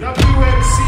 WMC